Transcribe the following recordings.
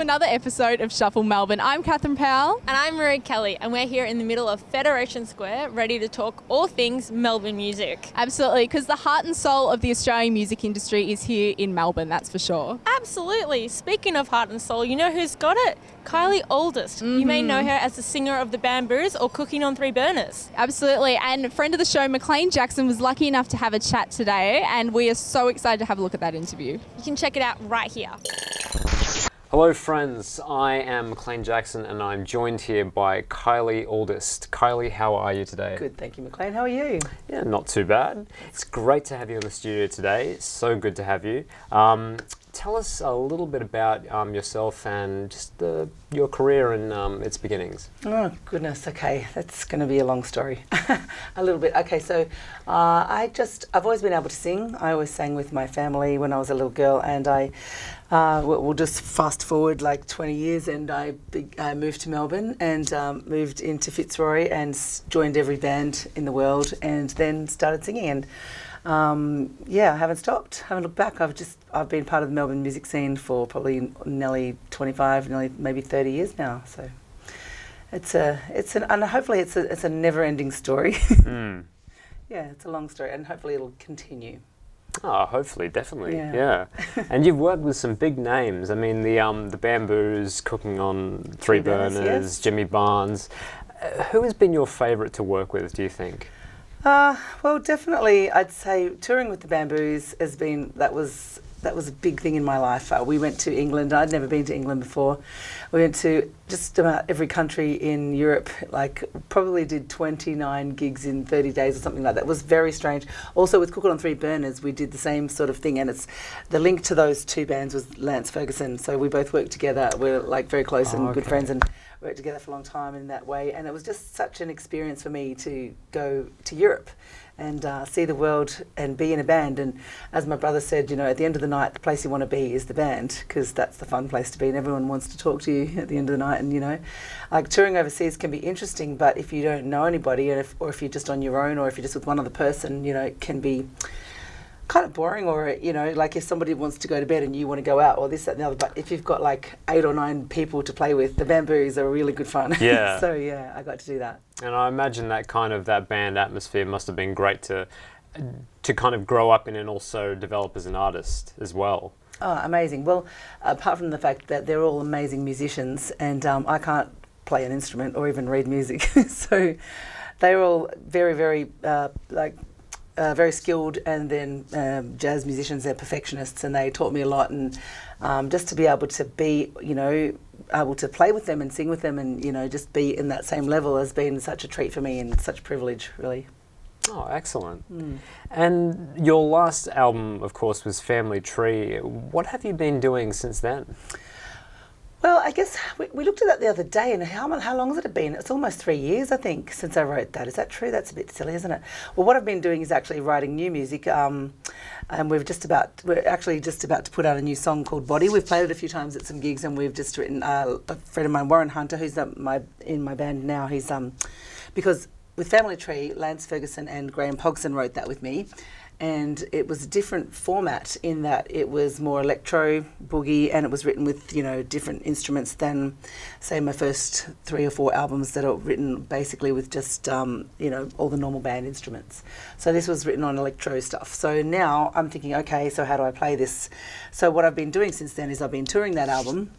another episode of Shuffle Melbourne. I'm Katherine Powell. And I'm Marie Kelly, and we're here in the middle of Federation Square, ready to talk all things Melbourne music. Absolutely, because the heart and soul of the Australian music industry is here in Melbourne, that's for sure. Absolutely. Speaking of heart and soul, you know who's got it? Kylie Auldist. Mm-hmm. You may know her as the singer of the Bamboos or Cooking on Three Burners. Absolutely. And friend of the show, Maclean Jackson, was lucky enough to have a chat today, and we are so excited to have a look at that interview. You can check it out right here. Hello, friends. I am Maclean Jackson, and I'm joined here by Kylie Auldist. Kylie, how are you today? Good, thank you, Maclean. How are you? Yeah, not too bad. It's great to have you in the studio today. It's so good to have you. Um, tell us a little bit about um, yourself and just the, your career and um, its beginnings. Oh, goodness. Okay, that's going to be a long story. a little bit. Okay, so uh, I just, I've always been able to sing. I always sang with my family when I was a little girl, and I uh, we'll just fast forward like 20 years, and I, I moved to Melbourne and um, moved into Fitzroy and joined every band in the world, and then started singing. And um, yeah, I haven't stopped, I haven't looked back. I've just I've been part of the Melbourne music scene for probably nearly 25, nearly maybe 30 years now. So it's a it's an and hopefully it's a it's a never-ending story. mm. Yeah, it's a long story, and hopefully it'll continue. Oh, hopefully, definitely, yeah. yeah. and you've worked with some big names. I mean, the um, the Bamboos, cooking on three, three burners, burners yes. Jimmy Barnes. Uh, who has been your favourite to work with? Do you think? Uh, well, definitely, I'd say touring with the Bamboos has been that was that was a big thing in my life. Uh, we went to England. I'd never been to England before. We went to just about every country in Europe. Like probably did 29 gigs in 30 days or something like that. It was very strange. Also with Cooking on Three Burners, we did the same sort of thing. And it's the link to those two bands was Lance Ferguson. So we both worked together. We're like very close oh, and okay. good friends and worked together for a long time in that way. And it was just such an experience for me to go to Europe and uh, see the world and be in a band. And as my brother said, you know, at the end of the night, the place you want to be is the band because that's the fun place to be, and everyone wants to talk to you at the end of the night. And you know, like touring overseas can be interesting, but if you don't know anybody, if, or if you're just on your own, or if you're just with one other person, you know, it can be kind of boring or you know like if somebody wants to go to bed and you want to go out or this that and the other but if you've got like eight or nine people to play with the bamboos are really good fun. Yeah. So yeah i got to do that. And i imagine that kind of that band atmosphere must have been great to to kind of grow up in and also develop as an artist as well. Oh amazing. Well apart from the fact that they're all amazing musicians and um, i can't play an instrument or even read music. So they're all very very uh, like uh, very skilled and then um, jazz musicians, they're perfectionists and they taught me a lot. And um, just to be able to be, you know, able to play with them and sing with them and, you know, just be in that same level has been such a treat for me and such a privilege, really. Oh, excellent. Mm. And your last album, of course, was Family Tree. What have you been doing since then? Well, I guess we, we, looked at that the other day, and how, how long has it been? It's almost three years, I think, since I wrote that. Is that true? That's a bit silly, isn't it? Well, what I've been doing is actually writing new music, um, and we've just about we're actually just about to put out a new song called Body. We've played it a few times at some gigs, and we've just written uh, a friend of mine, Warren Hunter, who's my in my band now. He's um because with Family Tree, Lance Ferguson and Graham Pogson wrote that with me and it was a different format in that it was more electro boogie and it was written with you know different instruments than say my first three or four albums that are written basically with just um, you know all the normal band instruments. So this was written on electro stuff. So now i'm thinking okay so how do i play this? So what i've been doing since then is i've been touring that album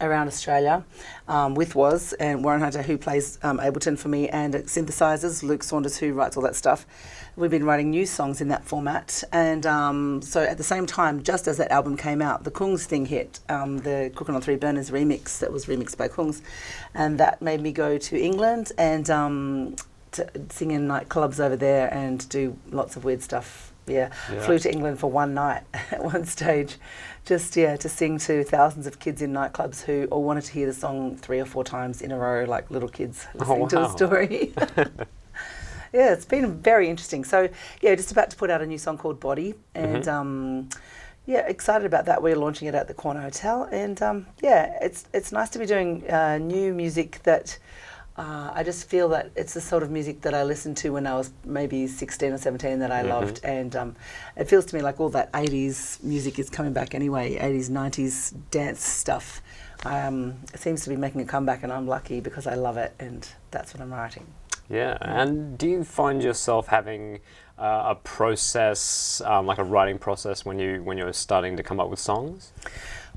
around Australia um, with Was and Warren Hunter, who plays um, Ableton for me, and synthesizers, Luke Saunders, who writes all that stuff. We've been writing new songs in that format. And um, so at the same time, just as that album came out, the Kungs thing hit, um, the Cooking on Three Burners remix that was remixed by Kungs. And that made me go to England and um, sing in nightclubs over there and do lots of weird stuff yeah. yeah. Flew to England for one night at one stage, just yeah, to sing to thousands of kids in nightclubs who all wanted to hear the song three or four times in a row, like little kids oh, listening oh, wow. to a story. yeah, it's been very interesting. So yeah, just about to put out a new song called Body, and mm-hmm. um, yeah, excited about that. We're launching it at the Corner Hotel, and um, yeah, it's it's nice to be doing uh, new music that uh, I just feel that it's the sort of music that I listened to when I was maybe 16 or 17 that I mm-hmm. loved. And um, it feels to me like all that 80s music is coming back anyway 80s, 90s dance stuff. um, it seems to be making a comeback, and I'm lucky because I love it, and that's what I'm writing. Yeah, and do you find yourself having uh, a process, um, like a writing process, when you when you're starting to come up with songs?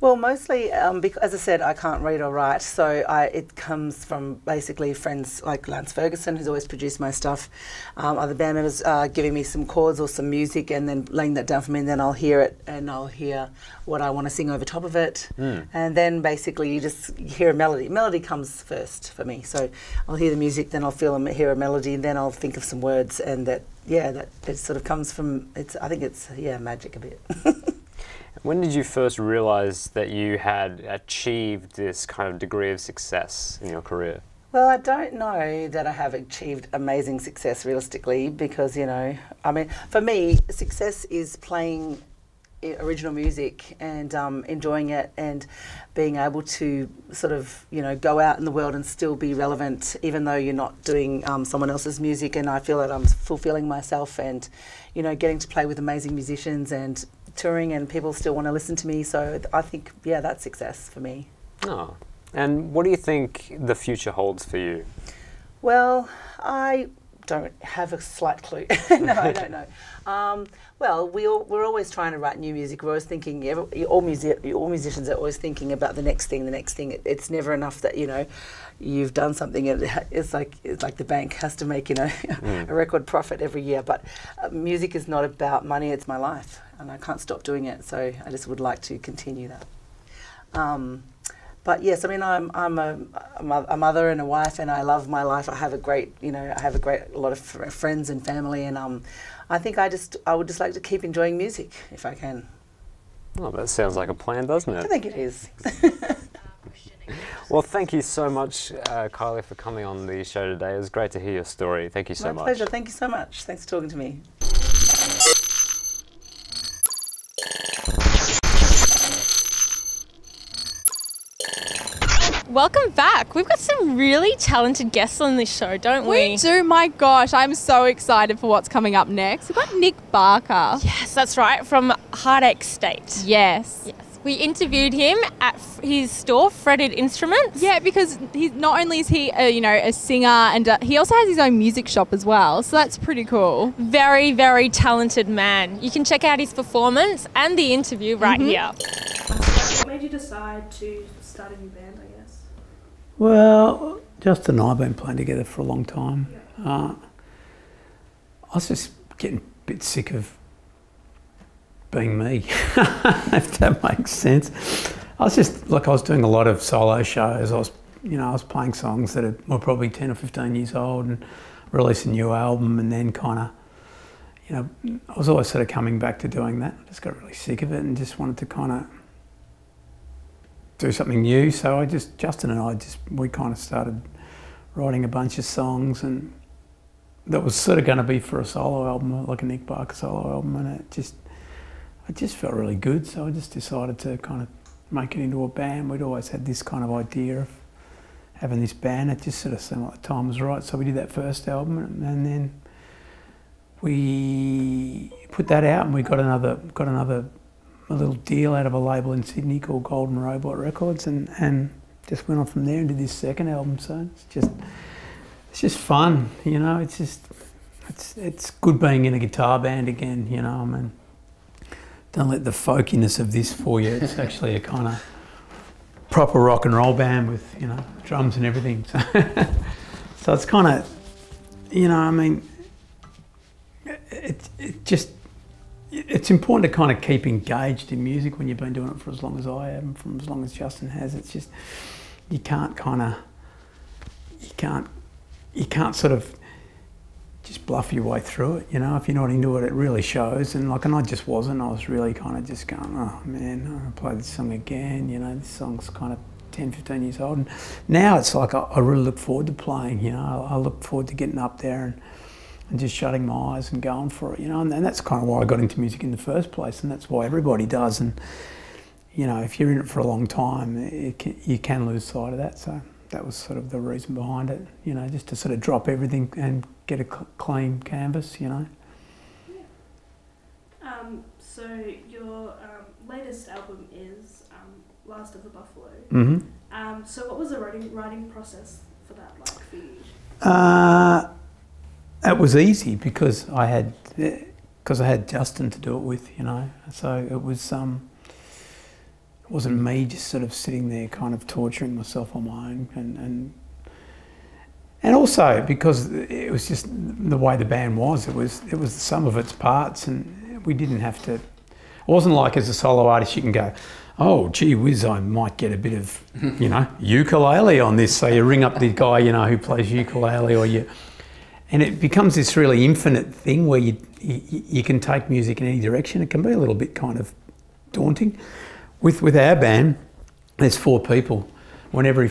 Well, mostly, um, because as I said, I can't read or write, so I, it comes from basically friends like Lance Ferguson, who's always produced my stuff, um, other band members uh, giving me some chords or some music, and then laying that down for me, and then I'll hear it, and I'll hear what I want to sing over top of it, mm. and then basically you just hear a melody. Melody comes first for me, so I'll hear the music, then I'll feel and hear a melody, and then I'll think of some words, and that yeah, that it sort of comes from. It's I think it's yeah magic a bit. When did you first realize that you had achieved this kind of degree of success in your career? Well, I don't know that I have achieved amazing success realistically because, you know, I mean, for me, success is playing original music and um, enjoying it and being able to sort of you know go out in the world and still be relevant even though you're not doing um, someone else's music and I feel that I'm fulfilling myself and you know getting to play with amazing musicians and touring and people still want to listen to me. So I think, yeah, that's success for me. Oh. And what do you think the future holds for you? Well, I don't have a slight clue. no, I don't know. Um, well, we all, we're always trying to write new music. We're always thinking, every, all, music, all musicians are always thinking about the next thing, the next thing. It, it's never enough that, you know, you've done something. it's like it's like the bank has to make, you know, mm. a record profit every year. But uh, music is not about money, it's my life. And I can't stop doing it. So I just would like to continue that. Um, but yes, I mean, I'm, I'm a, a, mother and a wife, and I love my life. I have a great, you know, I have a great a lot of friends and family, and um, I think I just I would just like to keep enjoying music if I can. Well, that sounds like a plan, doesn't it? I think it is. well, thank you so much, uh, Kylie, for coming on the show today. It was great to hear your story. Thank you so My much. My pleasure. Thank you so much. Thanks for talking to me. Welcome back. We've got some really talented guests on this show, don't we? We do. My gosh, I'm so excited for what's coming up next. We've got Nick Barker. Yes, that's right, from Heartache State. Yes. Yes. We interviewed him at his store, Fretted Instruments. Yeah, because he's not only is he a, you know a singer and uh, he also has his own music shop as well. So that's pretty cool. Very very talented man. You can check out his performance and the interview right mm-hmm. here. What made you decide to start a new band? I guess. Well, Justin and I have been playing together for a long time. Uh, I was just getting a bit sick of being me, if that makes sense. I was just like I was doing a lot of solo shows. I was, you know, I was playing songs that were probably ten or fifteen years old and releasing a new album, and then kind of, you know, I was always sort of coming back to doing that. I just got really sick of it and just wanted to kind of do something new. So I just, Justin and I just, we kind of started writing a bunch of songs and that was sort of going to be for a solo album, like a Nick Barker solo album. And it just, it just felt really good. So I just decided to kind of make it into a band. We'd always had this kind of idea of having this band. It just sort of seemed like the time was right. So we did that first album and then we put that out and we got another, got another a little deal out of a label in Sydney called Golden Robot Records, and, and just went on from there and did this second album. So it's just it's just fun, you know. It's just it's it's good being in a guitar band again, you know. I mean, don't let the folkiness of this fool you. It's actually a kind of proper rock and roll band with you know drums and everything. So, so it's kind of you know, I mean, it it just it's important to kind of keep engaged in music when you've been doing it for as long as I have, and from as long as Justin has. It's just you can't kind of you can't you can't sort of just bluff your way through it. You know, if you're not into it, it really shows. And like, and I just wasn't. I was really kind of just going, oh man, I play this song again. You know, this song's kind of 10, 15 years old. And now it's like I, I really look forward to playing. You know, I, I look forward to getting up there and and just shutting my eyes and going for it, you know. And, and, that's kind of why I got into music in the first place, and that's why everybody does. And you know, if you're in it for a long time, can, you can lose sight of that. So that was sort of the reason behind it, you know, just to sort of drop everything and get a clean canvas, you know. Yeah. Um, so your um, latest album is um, Last of the Buffalo. Mm-hmm. Um, so what was the writing writing process for that like for you? Uh, it was easy because I had because I had Justin to do it with, you know. So it was um, it wasn't me just sort of sitting there, kind of torturing myself on my own, and and and also because it was just the way the band was. It was it was the sum of its parts, and we didn't have to. It wasn't like as a solo artist you can go, oh, gee whiz, I might get a bit of, you know, ukulele on this. So you ring up the guy, you know, who plays ukulele, or you, and it becomes this really infinite thing where you, you, you can take music in any direction. It can be a little bit kind of daunting. With with our band, there's four people. When every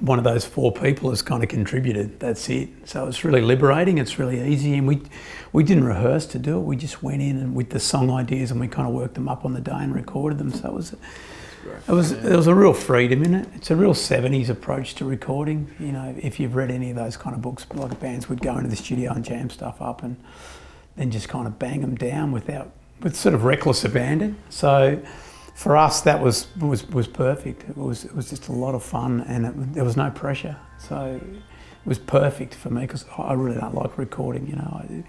one of those four people has kind of contributed. That's it. So it's really liberating. It's really easy, and we we didn't rehearse to do it. We just went in and with the song ideas, and we kind of worked them up on the day and recorded them. So it was. It was there was a real freedom in it. It's a real '70s approach to recording. You know, if you've read any of those kind of books, like bands would go into the studio and jam stuff up, and then just kind of bang them down without with sort of reckless abandon. So for us, that was was was perfect. It was it was just a lot of fun, and it, there was no pressure. So it was perfect for me because I really don't like recording. You know, it,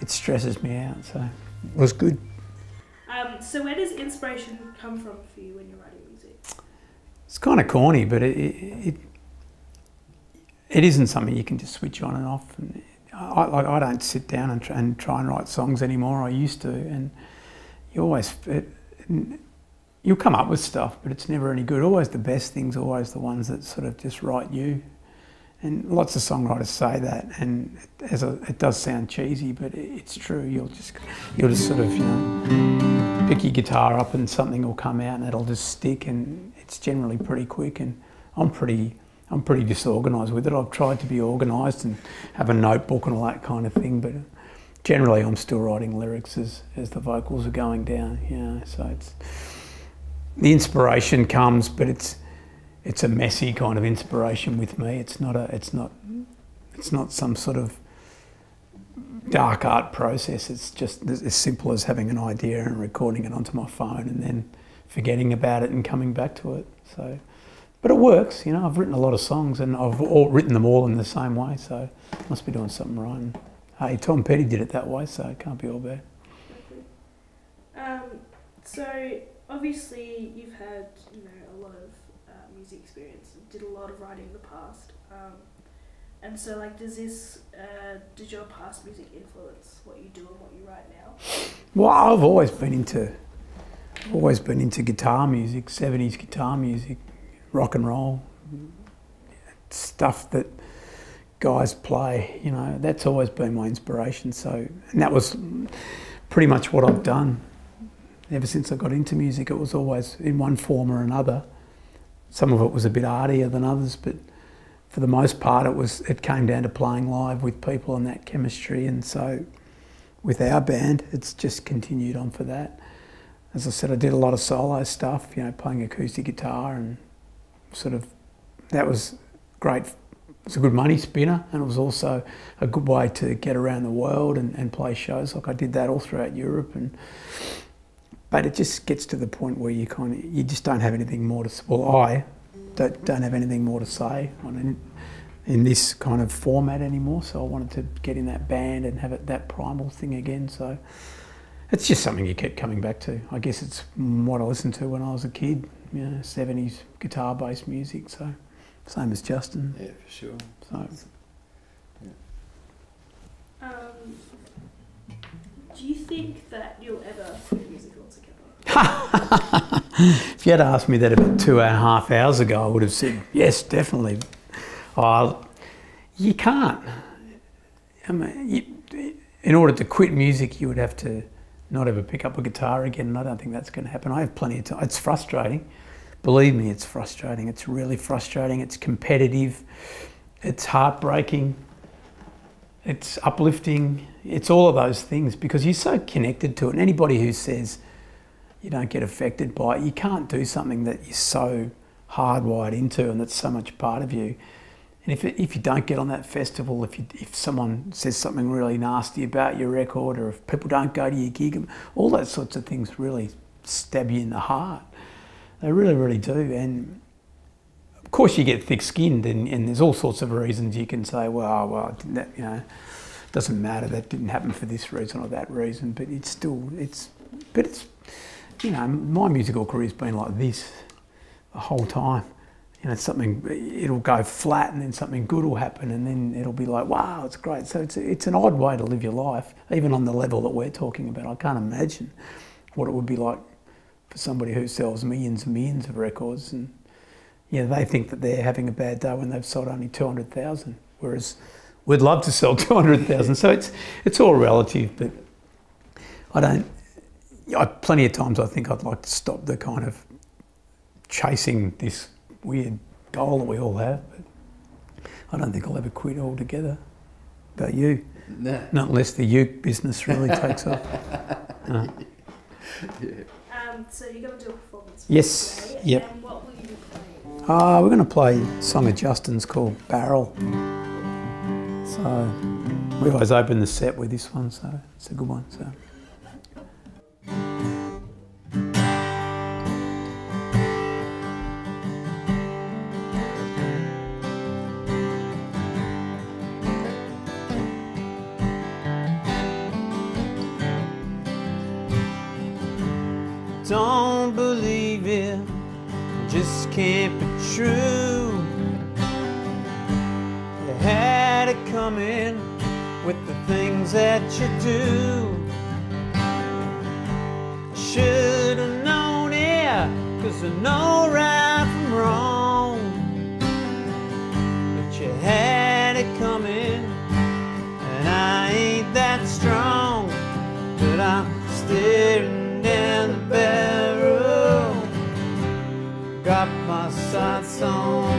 it stresses me out. So it was good. Um, so where does inspiration come from for you when you're writing music? It's kind of corny, but it it, it, it isn't something you can just switch on and off. And I, like I don't sit down and try, and try and write songs anymore. I used to, and you always. It, you'll come up with stuff, but it's never any good. Always the best things, always the ones that sort of just write you. And lots of songwriters say that, and as a, it does sound cheesy, but it's true. You'll just you'll just sort of you know pick your guitar up, and something will come out, and it'll just stick, and it's generally pretty quick. And I'm pretty I'm pretty disorganised with it. I've tried to be organised and have a notebook and all that kind of thing, but generally I'm still writing lyrics as as the vocals are going down. Know, so it's the inspiration comes, but it's it's a messy kind of inspiration with me. It's not a it's not it's not some sort of dark art process. It's just as simple as having an idea and recording it onto my phone and then forgetting about it and coming back to it. So, but it works. You know, I've written a lot of songs and I've all, written them all in the same way. So, must be doing something right. And, hey, Tom Petty did it that way, so it can't be all bad. Um, so obviously you've had you know a lot of uh, music experience, did a lot of writing in the past, um, and so like does this uh, did your past music influence what you do and what you write now? Well, I've always been into always been into guitar music, seventies guitar music, rock and roll stuff that guys play. You know, that's always been my inspiration. So, and that was pretty much what I've done ever since I got into music, it was always in one form or another. Some of it was a bit artier than others, but for the most part, it was it came down to playing live with people and that chemistry. And so, with our band, it's just continued on for that. As I said, I did a lot of solo stuff, you know, playing acoustic guitar and sort of that was great. It was a good money spinner, and it was also a good way to get around the world and, and play shows. Like I did that all throughout Europe and but it just gets to the point where you kind of you just don't have anything more to. Well, I don't, don't have anything more to say on in this kind of format anymore. So I wanted to get in that band and have it that primal thing again. So it's just something you keep coming back to. I guess it's what I listened to when I was a kid. You know, seventies guitar based music. So same as Justin. Yeah, for sure. So. Um, do you think that you'll ever put music if you had asked me that about two and a half hours ago, I would have said, yes, definitely. Oh, you can't. I mean, you, in order to quit music, you would have to not ever pick up a guitar again, and I don't think that's going to happen. I have plenty of time. It's frustrating. Believe me, it's frustrating. It's really frustrating. It's competitive. It's heartbreaking. It's uplifting. It's all of those things because you're so connected to it. And anybody who says, you don't get affected by it. You can't do something that you're so hardwired into and that's so much part of you. And if, if you don't get on that festival, if, you, if someone says something really nasty about your record, or if people don't go to your gig, all those sorts of things really stab you in the heart. They really, really do. And of course, you get thick-skinned, and, and there's all sorts of reasons you can say, well, oh, well, that, you know, doesn't matter. That didn't happen for this reason or that reason. But it's still, it's, but it's, you know, my musical career's been like this the whole time you know, something, it'll go flat and then something good will happen and then it'll be like, wow, it's great. So it's, it's an odd way to live your life, even on the level that we're talking about. I can't imagine what it would be like for somebody who sells millions and millions of records and, yeah, they think that they're having a bad day when they've sold only 200,000, whereas we'd love to sell 200,000. So it's, it's all relative, but I don't, I, plenty of times I think I'd like to stop the kind of chasing this weird goal that we all have. But I don't think I'll ever quit altogether. About you? No. Not unless the uke business really takes off. yeah. um, so you're going to do a performance. Yes. Today, yep. And what will you be playing? Uh, we're going to play a song of Justin's called Barrel. So we always open the set with this one, so it's a good one. So. Staring down the barrel. Got my sights on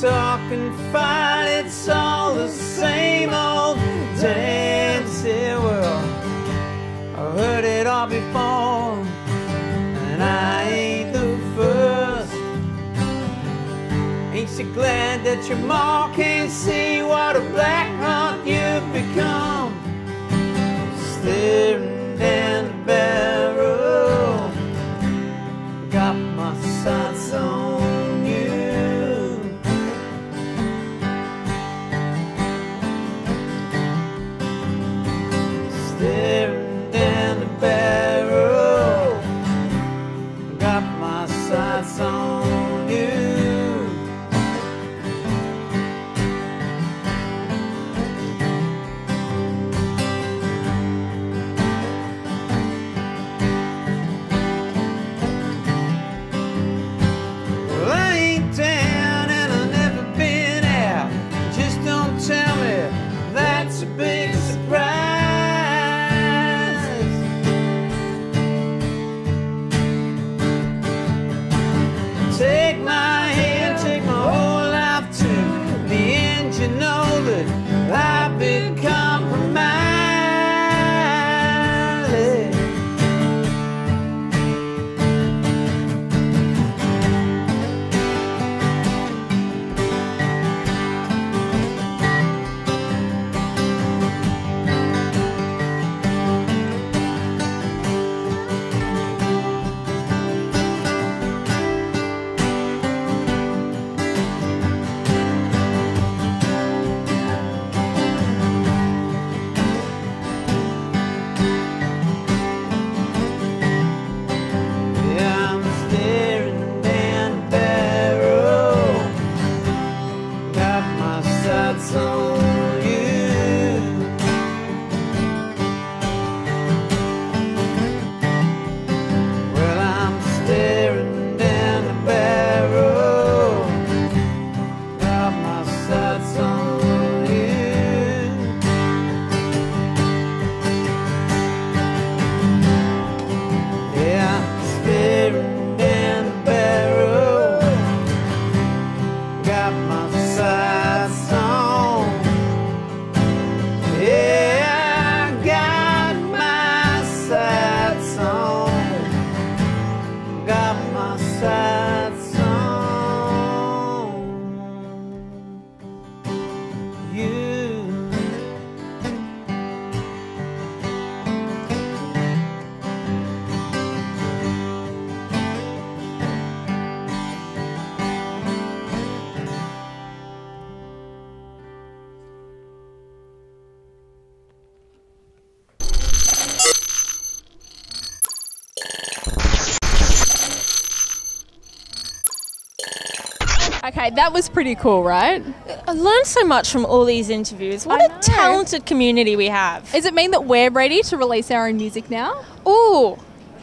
talk and fight, it's all the same old. Yeah, well, I've heard it all before, and I ain't the first. Ain't you glad that your mom can't see what a black Take my hand, take my whole life to the end. You know my sights That was pretty cool, right? I learned so much from all these interviews. What a talented community we have. Does it mean that we're ready to release our own music now? Ooh,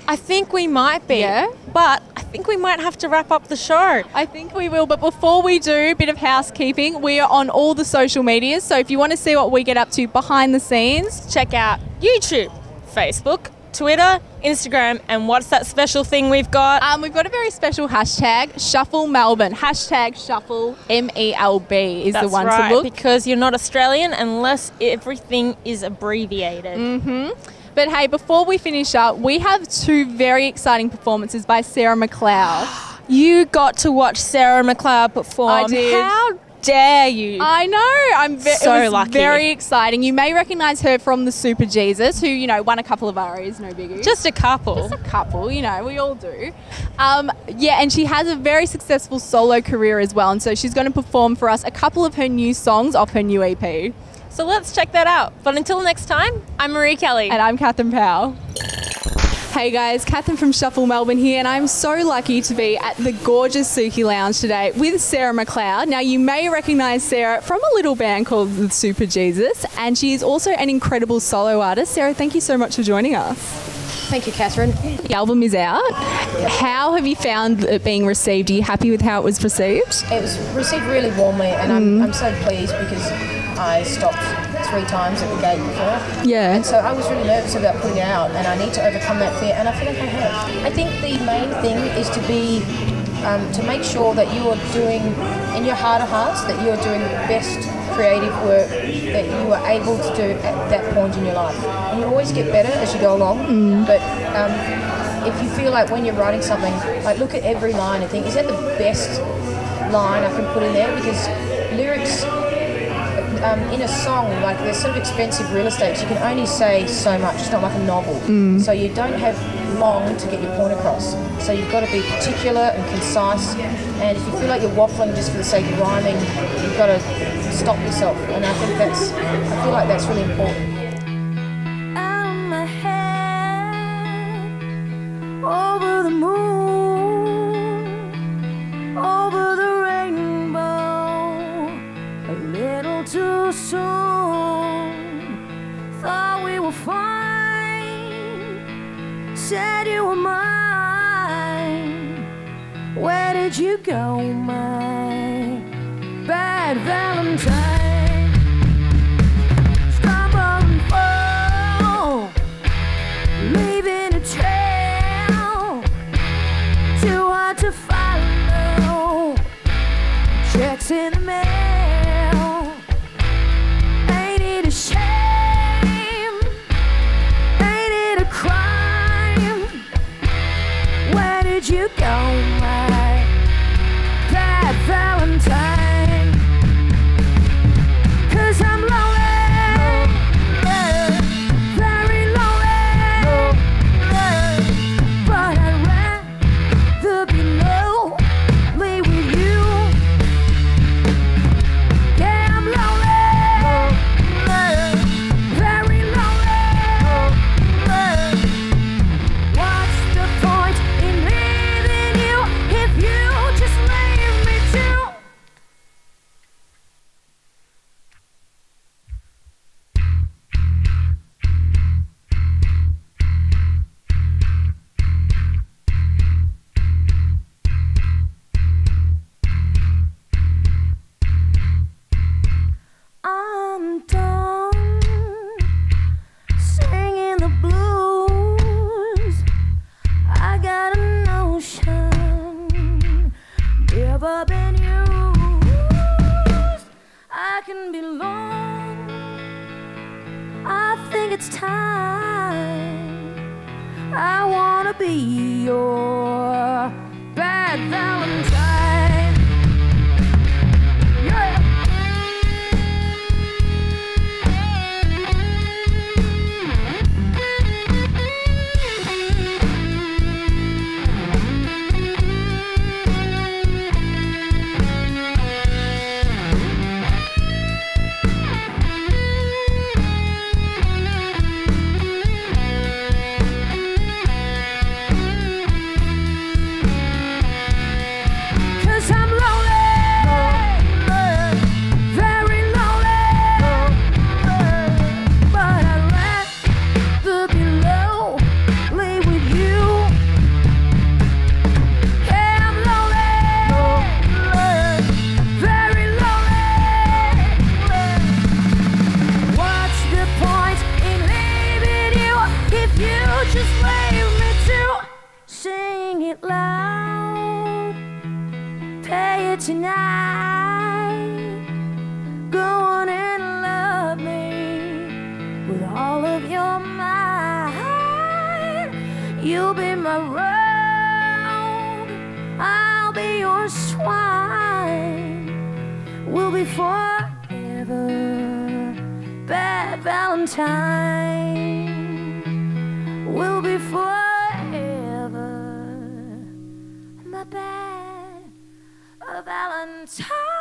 I think we might be. Yeah? But I think we might have to wrap up the show. I think we will, but before we do, a bit of housekeeping. We are on all the social medias, so if you want to see what we get up to behind the scenes, Check out YouTube, Facebook, Twitter, Instagram, and what's that special thing we've got? um, we've got a very special hashtag, Shuffle Melbourne. Hashtag Shuffle M E L B is That's the one right, to look. because you're not Australian unless everything is abbreviated. Mm. But hey, before we finish up, we have two very exciting performances by Sarah McLeod. You got to watch Sarah McLeod perform. I did. How dare you? I know. I'm ve- So it was lucky. very exciting. You may recognise her from the Superjesus, who you know won a couple of ARIAs, no biggie. Just a couple. Just a couple, you know, we all do. Um, yeah, and she has a very successful solo career as well, and so she's going to perform for us a couple of her new songs off her new EP. So let's check that out. But until next time, I'm Marie Kelly. And I'm Katherine Powell. Hey guys, Katherine from Shuffle Melbourne here, and I'm so lucky to be at the gorgeous Suki Lounge today with Sarah McLeod. Now, you may recognise Sarah from a little band called the Superjesus, and she is also an incredible solo artist. Sarah, thank you so much for joining us. Thank you, Katherine. The album is out. How have you found it being received? Are you happy with how it was received? It was received really warmly, and I'm, mm. I'm so pleased because I stopped three times at the gate before. Yeah. And so I was really nervous about putting it out, and I need to overcome that fear, and I feel like I have. I think the main thing is to be, um, to make sure that you are doing, in your heart of hearts, that you are doing the best creative work that you are able to do at that point in your life. And you always get better as you go along, but um, if you feel like when you're writing something, like look at every line and think, is that the best line I can put in there? Because lyrics um, in a song, like there's sort of expensive real estate, so you can only say so much. It's not like a novel. So you don't have long to get your point across. So you've got to be particular and concise. And if you feel like you're waffling just for the sake of rhyming, you've got to stop yourself. And I think that's, I feel like that's really important. With all of your might. You'll be my rogue, I'll be your swine. We'll be forever, bad Valentine. We'll be forever, my bad Valentine.